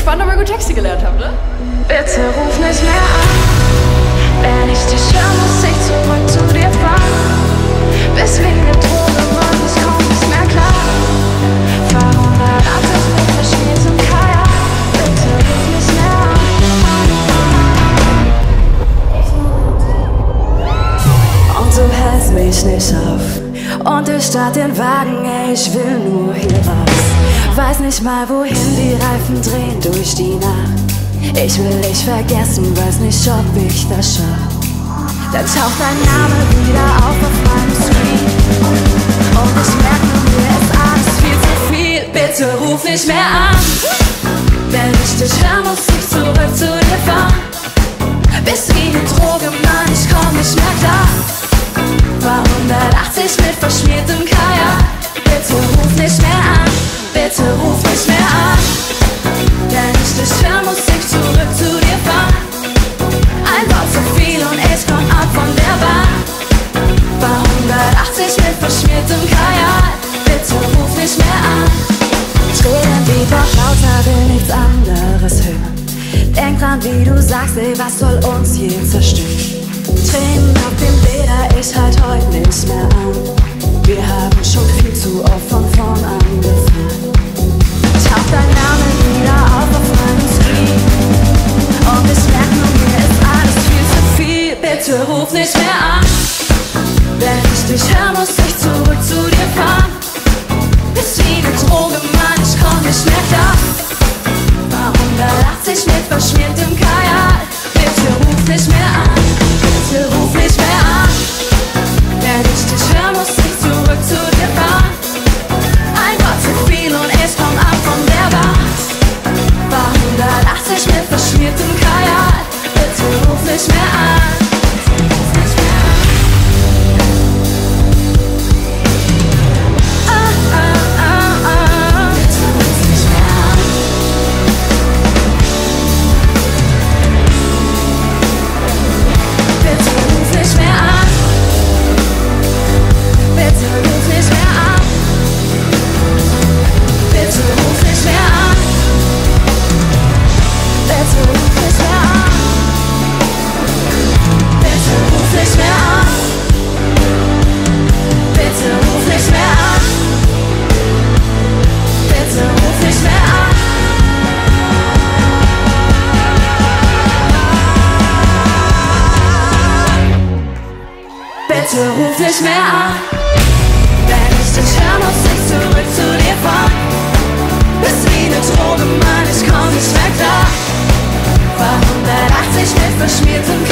gespannt, ob ihr gut Texte gelernt habt, ne? Bitte ruf nicht mehr an. Wenn ich dich höre, muss ich zurück zu dir fahren. Bis wir eine Droge waren, ich komm nicht mehr klar. Warum war das mit verschmiertem Kajak? Bitte ruf nicht mehr an. Und du hältst mich nicht auf. Und ich start den Wagen, ey, ich will nur hier raus. Weiß nicht mal, wohin die Reifen drehen durch die Nacht. Ich will dich vergessen, weiß nicht, ob ich das schaff. Dann taucht dein Name wieder auf auf meinem Screen. Und ich merke mir ist alles viel zu viel. Bitte ruf nicht mehr an. Wie du sagst, ey, was soll uns je zerstören? Tränen auf dem Leder, ich halt heute nicht mehr an. Wir haben schon viel zu oft von vorn angefangen. Taucht dein Name wieder auf auf meinem Screen. Und ich merk nur, mir ist alles viel zu viel. Bitte ruf nicht mehr an. Wenn ich dich höre, muss ich zurück zu dir fahren. bitte ruf nicht mehr an. Wenn ich dich höre, muss ich zurück zu dir fahren. Bist wie eine Droge, Mann, ich komm nicht mehr klar. War 180 mit verschmiertem